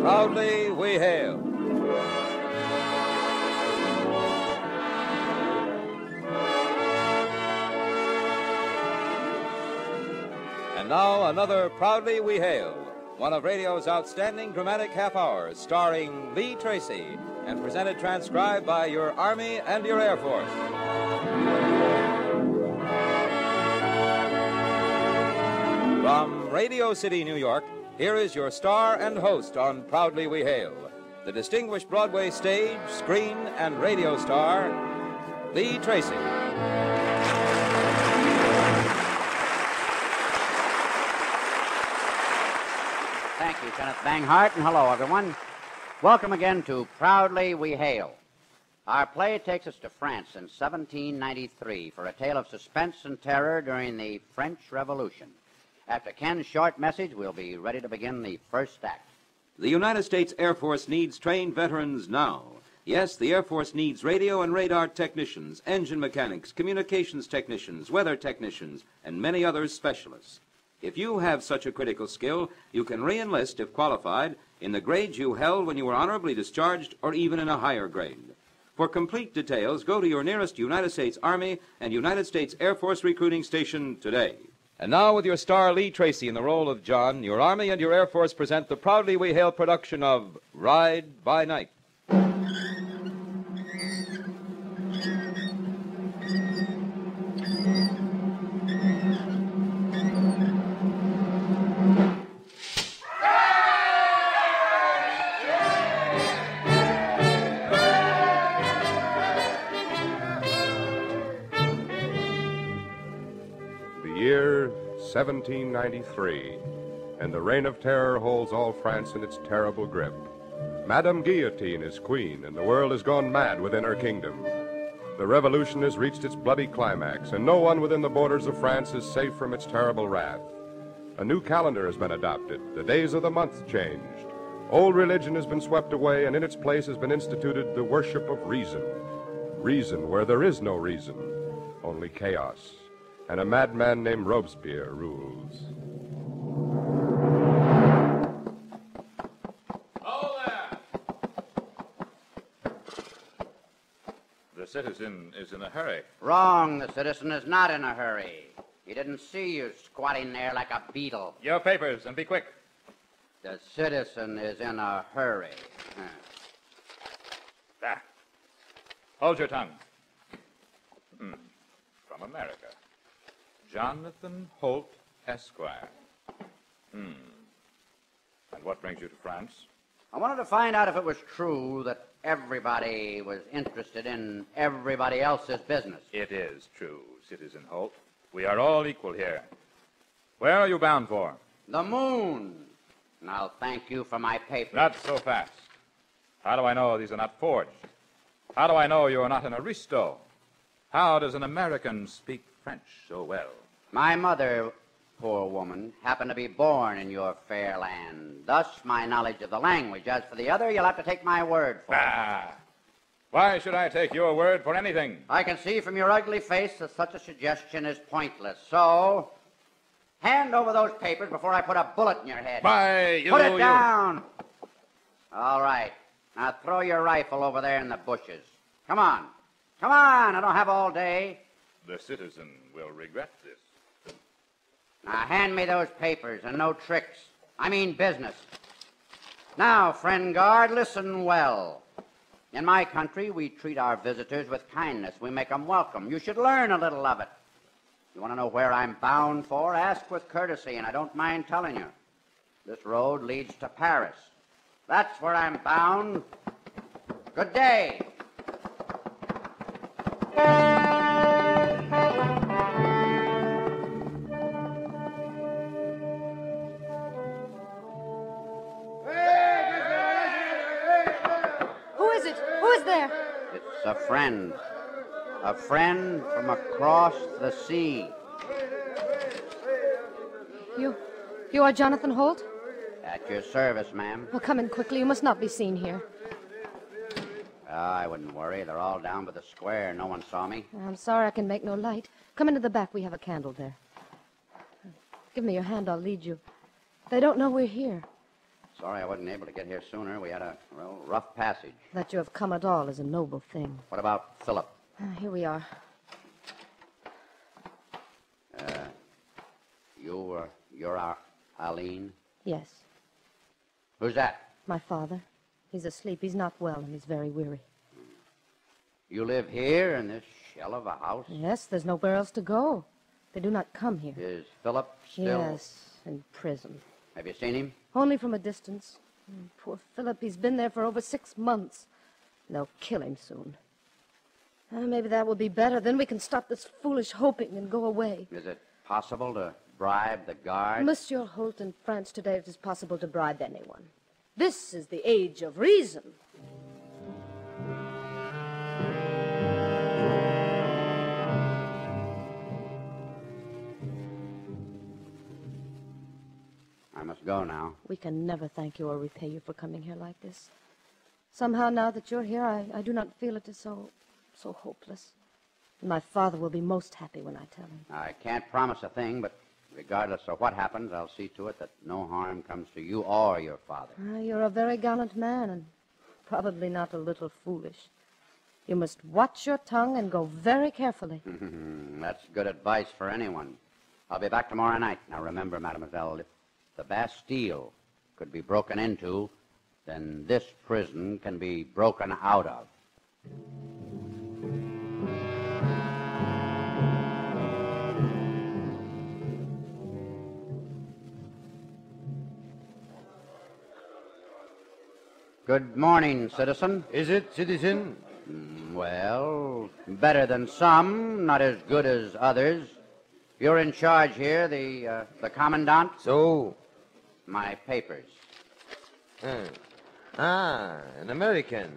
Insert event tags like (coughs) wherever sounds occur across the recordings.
Proudly we hail. And now another Proudly We Hail, one of radio's outstanding dramatic half hours, starring Lee Tracy and presented transcribed by your Army and your Air Force. From Radio City, New York, here is your star and host on Proudly We Hail, the distinguished Broadway stage, screen, and radio star, Lee Tracy. Thank you, Kenneth Banghart, and hello, everyone. Welcome again to Proudly We Hail. Our play takes us to France in 1793 for a tale of suspense and terror during the French Revolution. After Ken's short message, we'll be ready to begin the first act. The United States Air Force needs trained veterans now. Yes, the Air Force needs radio and radar technicians, engine mechanics, communications technicians, weather technicians, and many other specialists. If you have such a critical skill, you can re-enlist, if qualified, in the grades you held when you were honorably discharged or even in a higher grade. For complete details, go to your nearest United States Army and United States Air Force recruiting station today. And now, with your star Lee Tracy in the role of John, your Army and your Air Force present the proudly we hail production of Ride by Night. 1793, and the reign of terror holds all France in its terrible grip. Madame Guillotine is queen, and the world has gone mad within her kingdom. The revolution has reached its bloody climax, and no one within the borders of France is safe from its terrible wrath. A new calendar has been adopted. The days of the month changed. Old religion has been swept away, and in its place has been instituted the worship of reason. Reason where there is no reason, only chaos. And a madman named Robespierre rules. The citizen is in a hurry. Wrong, the citizen is not in a hurry. He didn't see you squatting there like a beetle. Your papers, and be quick. The citizen is in a hurry. Huh. Ah. Hold your tongue. Hmm. From America. Jonathan Holt, Esquire. Hmm. And what brings you to France? I wanted to find out if it was true that everybody was interested in everybody else's business. It is true, Citizen Holt. We are all equal here. Where are you bound for? The moon. And I'll thank you for my papers. Not so fast. How do I know these are not forged? How do I know you are not an aristo? How does an American speak French so well? My mother, poor woman, happened to be born in your fair land. Thus, my knowledge of the language. As for the other, you'll have to take my word for it. Ah! Why should I take your word for anything? I can see from your ugly face that such a suggestion is pointless. So, hand over those papers before I put a bullet in your head. Why, you... Put it you- down. All right. Now throw your rifle over there in the bushes. Come on. Come on. I don't have all day. The citizen will regret this. Now hand me those papers and no tricks. I mean business. Now, friend guard, listen well. In my country, we treat our visitors with kindness. We make 'em welcome. You should learn a little of it. You want to know where I'm bound for? Ask with courtesy, and I don't mind telling you. This road leads to Paris. That's where I'm bound. Good day. Who is it? Who is there? It's a friend. A friend from across the sea. You. You are Jonathan Holt? At your service, ma'am. Well, come in quickly. You must not be seen here. Ah, I wouldn't worry. They're all down by the square. No one saw me. I'm sorry I can make no light. Come into the back. We have a candle there. Give me your hand, I'll lead you. They don't know we're here. Sorry I wasn't able to get here sooner. We had a real rough passage. That you have come at all is a noble thing. What about Philip? Ah, here we are. You, uh, you're our Aline? Yes, Who's that? my father. He's asleep. He's not well, and he's very weary. You live here in this shell of a house? Yes, there's nowhere else to go. They do not come here. Is Philip still? Yes, in prison. Have you seen him? Only from a distance. Mm, Poor Philip, he's been there for over six months. They'll kill him soon. Ah, maybe that will be better. Then we can stop this foolish hoping and go away. Is it possible to bribe the guard? Monsieur Holt in France today, it is possible to bribe anyone. This is the age of reason. Go now. We can never thank you or repay you for coming here like this. Somehow, now that you're here, I, I do not feel it is so, so hopeless. My father will be most happy when I tell him. I can't promise a thing, but regardless of what happens, I'll see to it that no harm comes to you or your father. Ah, you're a very gallant man, and probably not a little foolish. You must watch your tongue and go very carefully. (laughs) That's good advice for anyone. I'll be back tomorrow night. Now remember, mademoiselle, if the Bastille could be broken into, then this prison can be broken out of. Good morning, citizen. Is it, citizen? Well, better than some, not as good as others. You're in charge here, the uh, the commandant. So? My papers. Uh, ah, an American.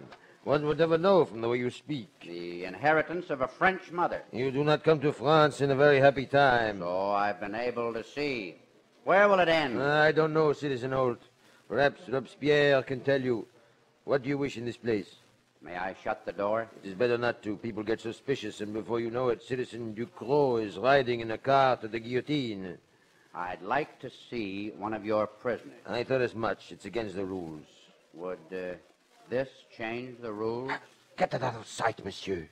One would never know from the way you speak. The inheritance of a French mother. You do not come to France in a very happy time. So I've been able to see. Where will it end? I don't know, Citizen Holt. Perhaps Robespierre can tell you. What do you wish in this place? May I shut the door? It is better not to. People get suspicious, and before you know it, Citizen Ducrot is riding in a car to the guillotine. I'd like to see one of your prisoners. I thought as much. It's against the rules. Would uh, this change the rules? Get that out of sight, monsieur.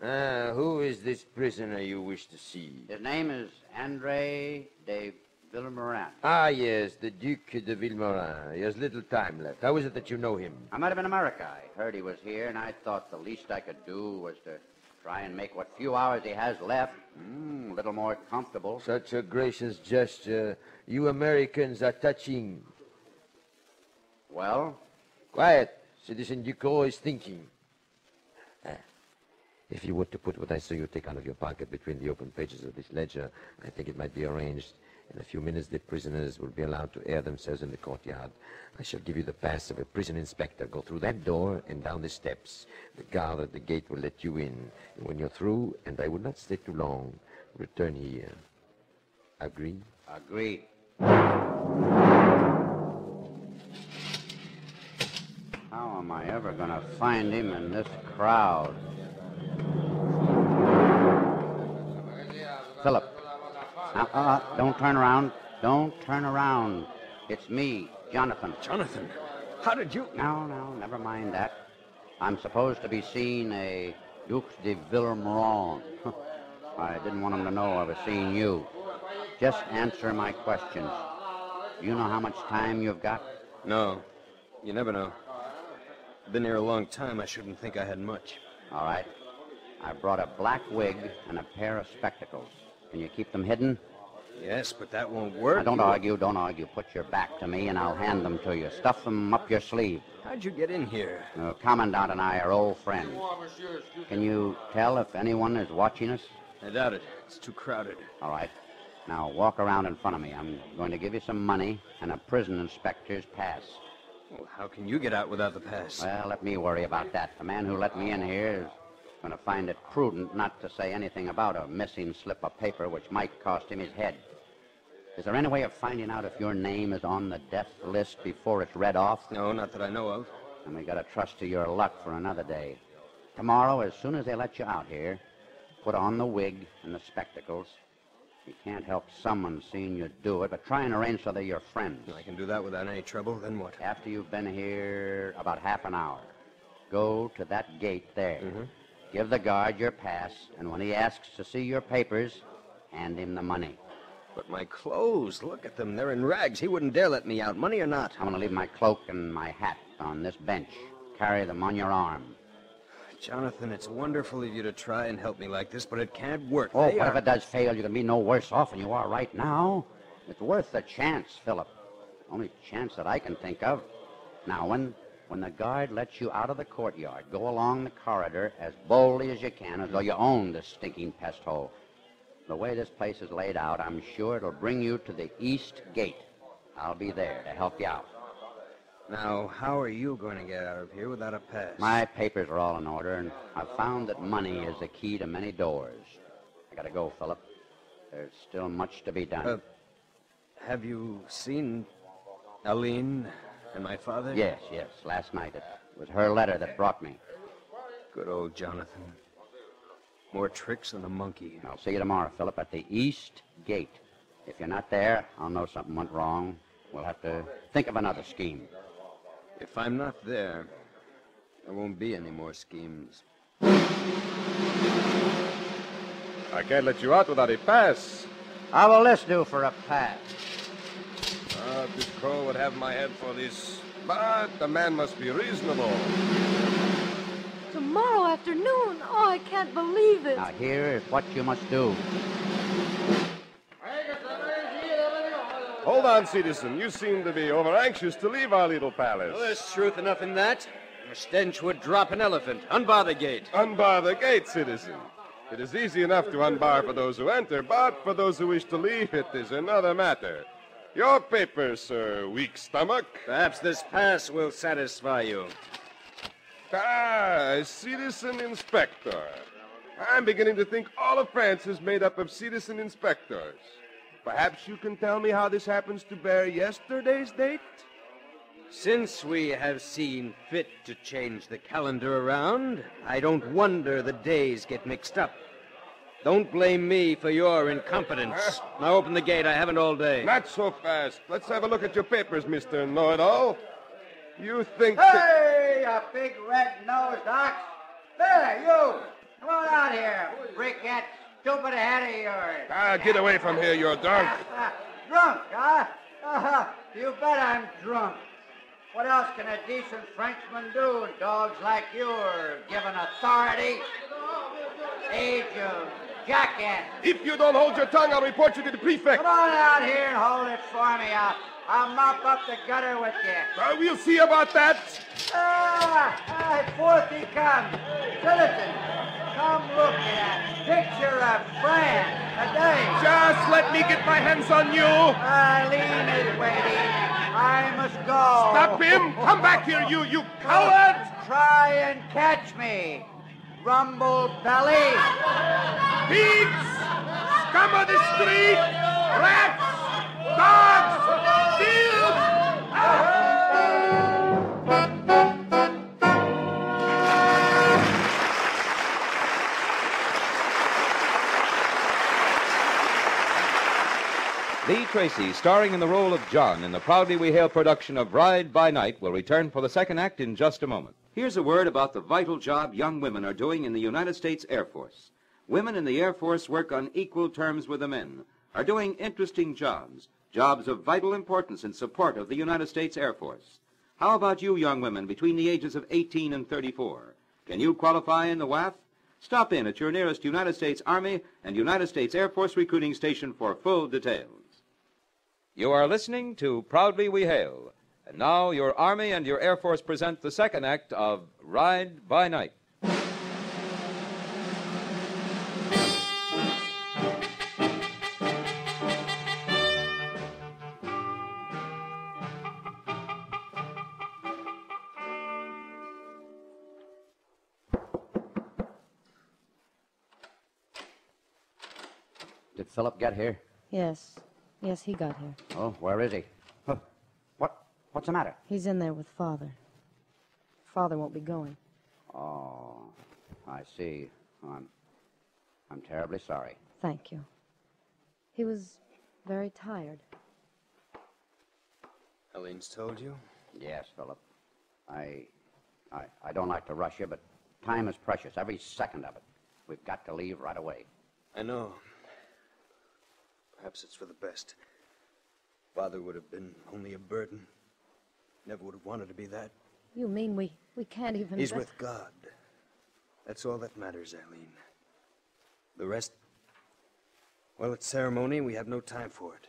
Ah, who is this prisoner you wish to see? His name is Andre de Villemorin. Ah, yes, the Duc de Villemorin. He has little time left. How is it that you know him? I met him in America. I heard he was here, and I thought the least I could do was to try and make what few hours he has left mm, a little more comfortable. Such a gracious gesture. You Americans are touching. Well, Quiet. Citizen Ducrot is thinking. Ah, If you were to put what I saw you take out of your pocket between the open pages of this ledger, I think it might be arranged. In a few minutes, the prisoners will be allowed to air themselves in the courtyard. I shall give you the pass of a prison inspector. Go through that door and down the steps. The guard at the gate will let you in. And when you're through, and I will not stay too long, return here. Agree? agreed. How am I ever going to find him in this crowd? Philip. Uh, don't turn around. Don't turn around. It's me, Jonathan. Jonathan, how did you... No, no, never mind that. I'm supposed to be seeing a Duc de Villemorin. (laughs) I didn't want him to know I was seeing you. Just answer my questions. Do you know how much time you've got? No, you never know. Been here a long time. I shouldn't think I had much. All right. I brought a black wig and a pair of spectacles. Can you keep them hidden? Yes, but that won't work. Now, don't argue, don't argue. Put your back to me and I'll hand them to you. Stuff them up your sleeve. How'd you get in here? The Commandant and I are old friends. Can you tell if anyone is watching us? I doubt it. It's too crowded. All right. Now walk around in front of me. I'm going to give you some money and a prison inspector's pass. Well, how can you get out without the pass? Well, let me worry about that. The man who let me in here is going to find it prudent not to say anything about a missing slip of paper which might cost him his head. Is there any way of finding out if your name is on the death list before it's read off? No, not that I know of. And we gotta trust to your luck for another day. Tomorrow, as soon as they let you out here, put on the wig and the spectacles. You can't help someone seeing you do it, but try and arrange so they're your friends. I can do that without any trouble. Then what? After you've been here about half an hour, go to that gate there. Mm-hmm. Give the guard your pass, and when he asks to see your papers, hand him the money. But my clothes, look at them. They're in rags. He wouldn't dare let me out. Money or not. I'm going to leave my cloak and my hat on this bench. Carry them on your arm. Jonathan, it's wonderful of you to try and help me like this, but it can't work. Oh, They what are- if it does fail? You can be no worse off than you are right now. It's worth the chance, Philip. Only chance that I can think of. Now, when when the guard lets you out of the courtyard, go along the corridor as boldly as you can, as though you own this stinking pest hole. The way this place is laid out, I'm sure it'll bring you to the east gate. I'll be there to help you out. Now, how are you going to get out of here without a pass? My papers are all in order, and I've found that money is the key to many doors. I gotta go, Philip. There's still much to be done. Uh, Have you seen Aline and my father? Yes, yes, last night. It was her letter that brought me. Good old Jonathan. More tricks than a monkey. I'll see you tomorrow, Philip, at the East Gate. If you're not there, I'll know something went wrong. We'll have to think of another scheme. If I'm not there, there won't be any more schemes. I can't let you out without a pass. How will this do for a pass? Ah, this crow would have my head for this. But the man must be reasonable. Tomorrow afternoon? Oh, I can't believe it. Now, here is what you must do. Hold on, citizen. You seem to be over anxious to leave our little palace. Well, there's truth enough in that. The stench would drop an elephant. Unbar the gate. Unbar the gate, citizen. It is easy enough to unbar for those who enter, but for those who wish to leave, it is another matter. Your papers, sir, weak stomach. Perhaps this pass will satisfy you. Ah, citizen inspector. I'm beginning to think all of France is made up of citizen inspectors. Perhaps you can tell me how this happens to bear yesterday's date? Since we have seen fit to change the calendar around, I don't wonder the days get mixed up. Don't blame me for your incompetence. (laughs) Now open the gate. I haven't all day. Not so fast. Let's have a look at your papers, Mr. Know-it-all. You think that... Hey, you big red-nosed ox! There, you! Come on out here, freak that stupid head of yours. Ah, get away from here, you're drunk. (laughs) drunk, huh? Uh, you bet I'm drunk. What else can a decent Frenchman do? Dogs like you are given authority. Age of jackass. If you don't hold your tongue, I'll report you to the prefect. Come on out here and hold it for me. I'll, I'll mop up the gutter with you. Uh, we'll see about that. Ah, ah, forth he comes. Citizen, come look at picture of France today. Just let me get my hands on you. Aline is waiting. I must go. Stop him. Come back here, you, you coward. Try and catch me. Rumble belly. Pigs! Scum of the street! Rats! Dogs! Thieves! Lee Tracy, starring in the role of John in the Proudly We Hail production of Ride by Night, will return for the second act in just a moment. Here's a word about the vital job young women are doing in the United States Air Force. Women in the Air Force work on equal terms with the men, are doing interesting jobs, jobs of vital importance in support of the United States Air Force. How about you, young women, between the ages of 18 and 34? Can you qualify in the WAF? Stop in at your nearest United States Army and United States Air Force recruiting station for full details. You are listening to Proudly We Hail. And now your Army and your Air Force present the second act of Ride by Night. Did Philip get here? Yes. Yes, he got here. Oh, where is he? Huh. What? What's the matter? He's in there with Father. Father won't be going. Oh, I see. I'm, I'm terribly sorry. Thank you. He was very tired. Helene's told you? Yes, Philip. I, I, I don't like to rush you, but time is precious, every second of it. We've got to leave right away. I know. Perhaps it's for the best. Father would have been only a burden. Never would have wanted to be that. You mean we, we can't even. He's with God. That's all that matters, Aline. The rest. Well, it's ceremony, we have no time for it.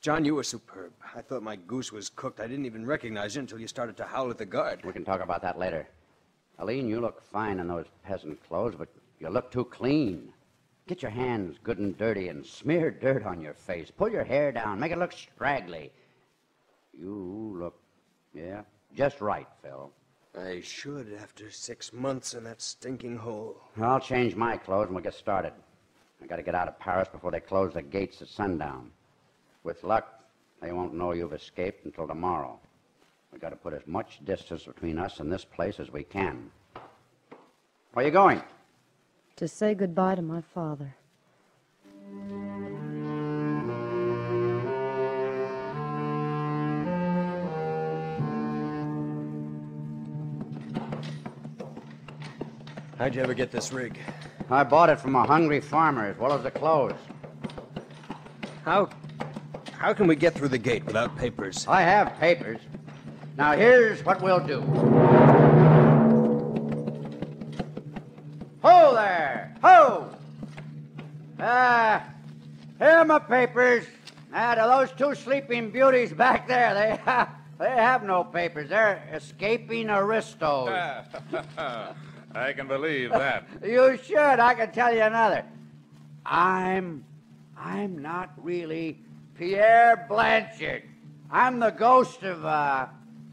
John, you were superb. I thought my goose was cooked. I didn't even recognize you until you started to howl at the guard. We can talk about that later. Aline, you look fine in those peasant clothes, but you look too clean. Get your hands good and dirty and smear dirt on your face. Pull your hair down. Make it look straggly. You look, yeah, just right, Phil. I should after six months in that stinking hole. I'll change my clothes and we'll get started. I gotta get out of Paris before they close the gates at sundown. With luck, they won't know you've escaped until tomorrow. We gotta put as much distance between us and this place as we can. Where are you going? To say goodbye to my father. How'd you ever get this rig? I bought it from a hungry farmer as well as the clothes. How. How can we get through the gate without papers? I have papers. Now here's what we'll do. Ho there! Ho! Ah, here are my papers. Ah, to those two sleeping beauties back there, they ha, (laughs) they have no papers. They're escaping aristos. (laughs) I can believe that. (laughs) You should. I can tell you another. I'm, I'm not really Pierre Blanchard. I'm the ghost of, uh,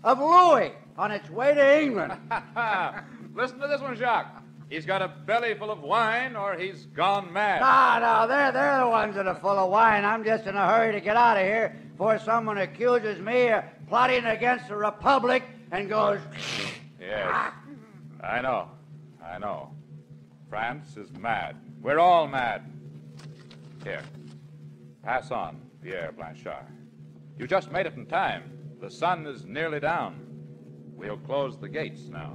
of Louis on its way to England. (laughs) Listen to this one, Jacques. He's got a belly full of wine or he's gone mad. No, no, they're, they're the ones that are full of wine. I'm just in a hurry to get out of here before someone accuses me of plotting against the Republic and goes, Yes. I know. I know. France is mad. We're all mad. Here. Pass on, Pierre Blanchard. You just made it in time. The sun is nearly down. We'll close the gates now.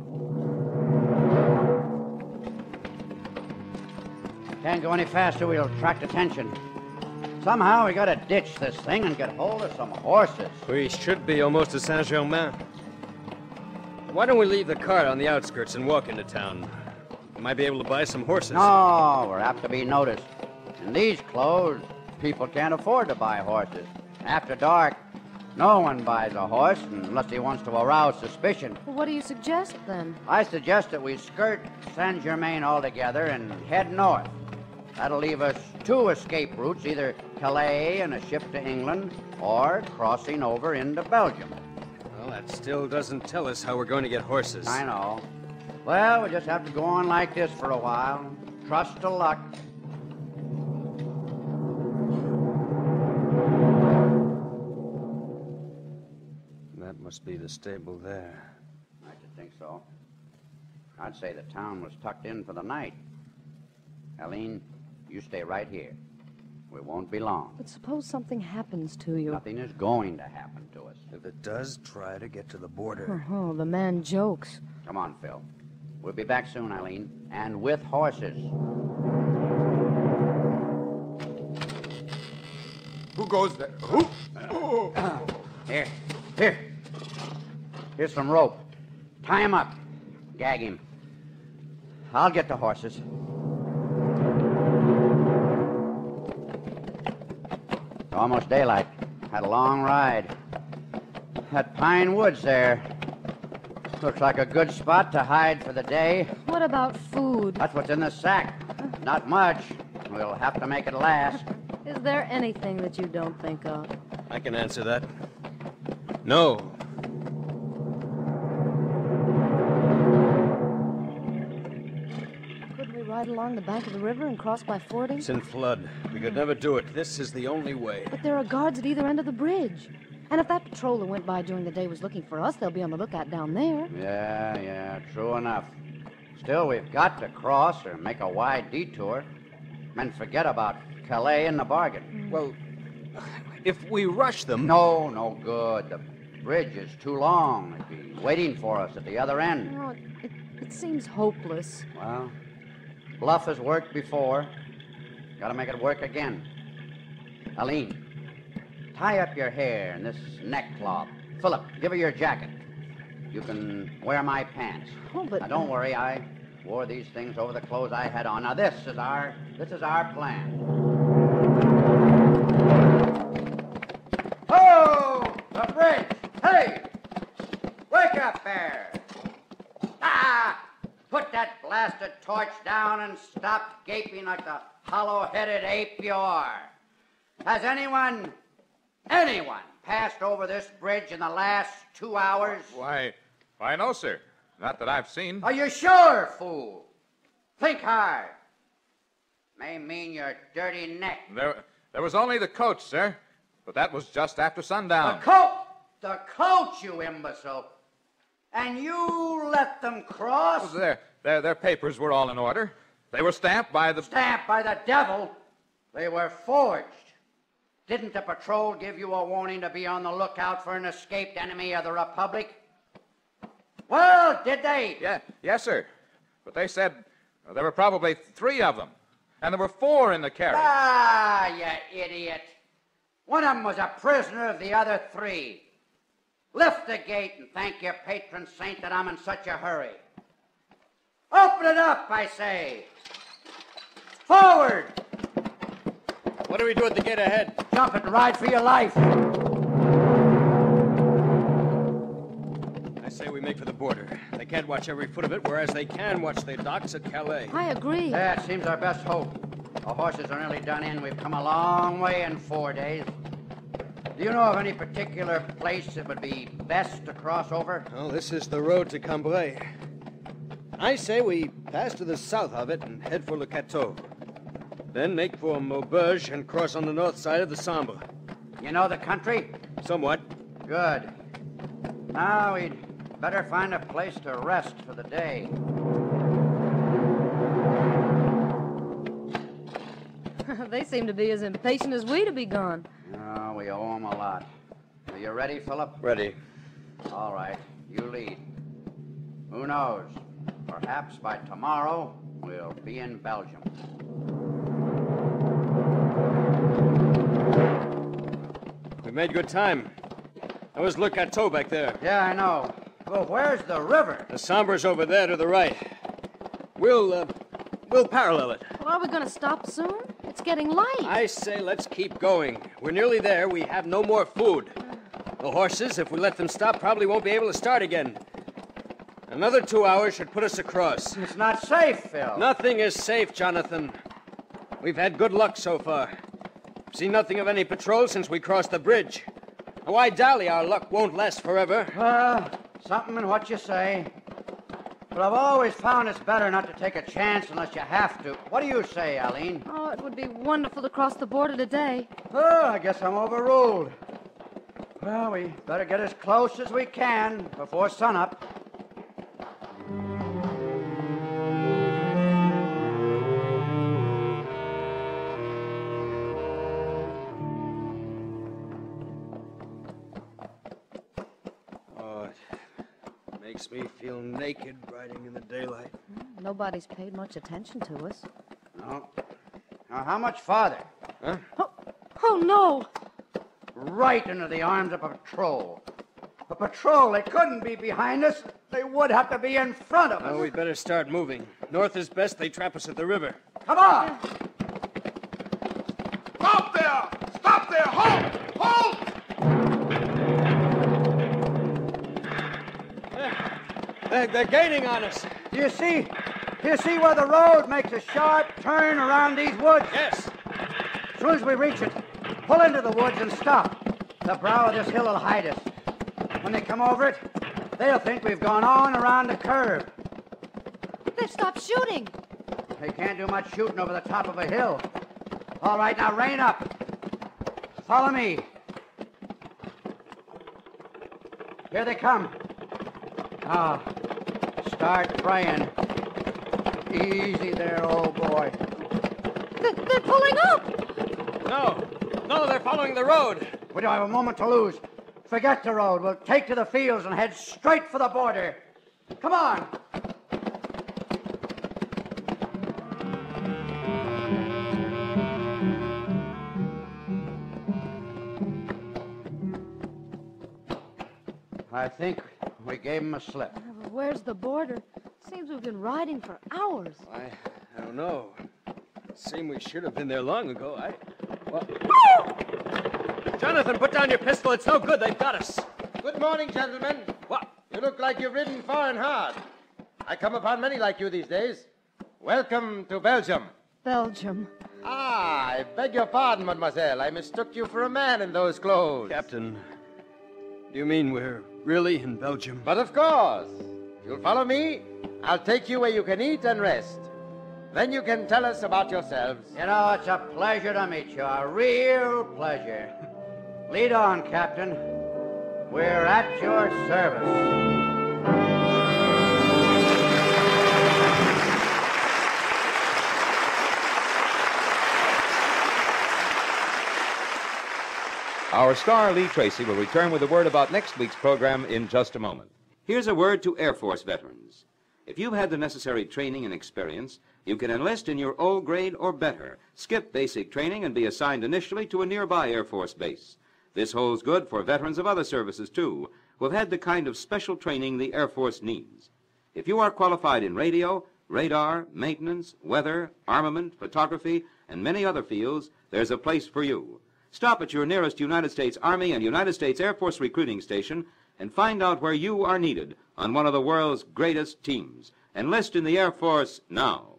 can't go any faster, we'll attract attention. Somehow we gotta ditch this thing and get hold of some horses. We should be almost to Saint Germain. Why don't we leave the cart on the outskirts and walk into town? We might be able to buy some horses. No, we're apt to be noticed. In these clothes, people can't afford to buy horses. After dark, no one buys a horse unless he wants to arouse suspicion. Well, what do you suggest then? I suggest that we skirt Saint Germain altogether and head north. That'll leave us two escape routes, either Calais and a ship to England, or crossing over into Belgium. Well, that still doesn't tell us how we're going to get horses. I know. Well, we just have to go on like this for a while. Trust to luck. That must be the stable there. I should think so. I'd say the town was tucked in for the night. Helene, you stay right here. We won't be long. But suppose something happens to you. Nothing is going to happen to us. If it does, try to get to the border. Oh, the man jokes. Come on, Phil. We'll be back soon, Aline, and with horses. Who goes there? Who? (coughs) Here, here. Here's some rope. Tie him up. Gag him. I'll get the horses. It's almost daylight. Had a long ride. That pine woods there. Looks like a good spot to hide for the day. What about food? That's what's in the sack. Not much. We'll have to make it last. Is there anything that you don't think of? I can answer that. No. Along the bank of the river and cross by fording? It's in flood. We could never do it. This is the only way. But there are guards at either end of the bridge. And if that patrol that went by during the day was looking for us, they'll be on the lookout down there. Yeah, yeah, true enough. Still, we've got to cross or make a wide detour. and forget about Calais in the bargain. Mm. Well, if we rush them. No, no good. The bridge is too long. They'd be waiting for us at the other end. Oh, it, it seems hopeless. Well, bluff has worked before. Gotta make it work again. Aline, tie up your hair in this neckcloth. Philip, give her your jacket. You can wear my pants. Oh, but- Now, don't worry, I wore these things over the clothes I had on. Now, this is our this is our plan. Gaping like the hollow-headed ape you are. Has anyone, anyone, passed over this bridge in the last two hours? Why, why, no, sir. Not that I've seen. Are you sure, fool? Think hard. May mean your dirty neck. There, there was only the coach, sir. But that was just after sundown. The coat! The coach, you imbecile! And you let them cross? Their, their, their papers were all in order. They were stamped by the. Stamped by the devil. They were forged. Didn't the patrol give you a warning to be on the lookout for an escaped enemy of the Republic? Well, did they? Yeah, yes, sir. But they said uh, there were probably three of them. And there were four in the carriage. Ah, you idiot. One of them was a prisoner of the other three. Lift the gate and thank your patron saint that I'm in such a hurry. Open it up, I say. Forward! What are we doing to get ahead? Jump it and ride for your life. I say we make for the border. They can't watch every foot of it, whereas they can watch the docks at Calais. I agree. That seems our best hope. Our horses are nearly done in. We've come a long way in four days. Do you know of any particular place it would be best to cross over? Well, this is the road to Cambrai. I say we pass to the south of it and head for Le Cateau. Then make for Maubeuge and cross on the north side of the Sambre. You know the country? Somewhat. Good. Now we'd better find a place to rest for the day. (laughs) they seem to be as impatient as we to be gone. Oh, we owe them a lot. Are you ready, Philip? Ready. All right, you lead. Who knows? Perhaps by tomorrow we'll be in Belgium. We made good time. That was Le Cateau back there. Yeah, I know. Well, where's the river? The Sambre's over there to the right. We'll, uh, we'll parallel it. Well, are we going to stop soon? It's getting light. I say let's keep going. We're nearly there. We have no more food. The horses, if we let them stop, probably won't be able to start again. Another two hours should put us across. It's not safe, Phil. Nothing is safe, Jonathan. We've had good luck so far. Seen nothing of any patrol since we crossed the bridge. Why dally? Our luck won't last forever. Uh, something in what you say. But I've always found it's better not to take a chance unless you have to. What do you say, Aline? Oh, it would be wonderful to cross the border today. Oh, I guess I'm overruled. Well, we better get as close as we can before sunup. Naked riding in the daylight. Nobody's paid much attention to us. No. Now, how much farther? Huh? Oh, oh no! Right into the arms of a patrol. A patrol, they couldn't be behind us. They would have to be in front of us. Oh, we'd better start moving. North is best. They trap us at the river. Come on! They're, they're gaining on us. Do you see? Do you see where the road makes a sharp turn around these woods? Yes. As soon as we reach it, pull into the woods and stop. The brow of this hill will hide us. When they come over it, they'll think we've gone on around the curve. They've stopped shooting. They can't do much shooting over the top of a hill. All right, now rein up. Follow me. Here they come. Now, start praying. Easy there, old boy. They- They're pulling up. No, no, they're following the road. We don't have a moment to lose. Forget the road. We'll take to the fields and head straight for the border. Come on. I think we gave him a slip. Where's the border? Seems we've been riding for hours. I, I don't know. Seemed we should have been there long ago. I. Well... Jonathan, put down your pistol. It's no good. They've got us. Good morning, gentlemen. What? You look like you've ridden far and hard. I come upon many like you these days. Welcome to Belgium. Belgium. Ah, I beg your pardon, mademoiselle. I mistook you for a man in those clothes. Captain, do you mean we're really in Belgium? But of course. If you'll follow me, I'll take you where you can eat and rest. Then you can tell us about yourselves. You know, it's a pleasure to meet you. A real pleasure. (laughs) Lead on, Captain. We're at your service. Our star, Lee Tracy, will return with a word about next week's program in just a moment. Here's a word to Air Force veterans. If you've had the necessary training and experience, you can enlist in your O grade or better, skip basic training, and be assigned initially to a nearby Air Force base. This holds good for veterans of other services, too, who have had the kind of special training the Air Force needs. If you are qualified in radio, radar, maintenance, weather, armament, photography, and many other fields, there's a place for you. Stop at your nearest United States Army and United States Air Force recruiting station and find out where you are needed on one of the world's greatest teams. Enlist in the Air Force now.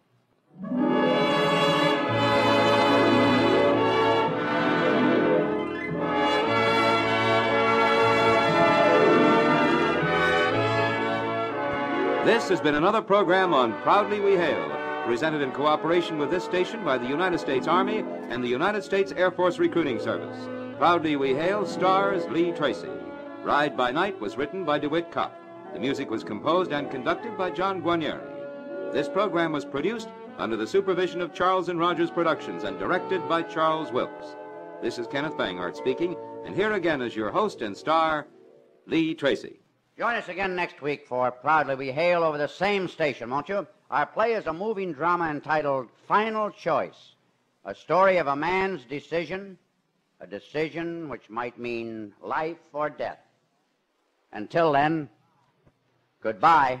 This has been another program on Proudly We Hail, presented in cooperation with this station by the United States Army and the United States Air Force Recruiting Service. Proudly We Hail stars Lee Tracy. Ride by Night was written by DeWitt Kopp. The music was composed and conducted by John Guarnieri. This program was produced under the supervision of Charles and Rogers Productions and directed by Charles Wilkes. This is Kenneth Banghart speaking, and here again is your host and star, Lee Tracy. Join us again next week for Proudly We Hail over the same station, won't you? Our play is a moving drama entitled Final Choice, a story of a man's decision, a decision which might mean life or death. Until then, goodbye.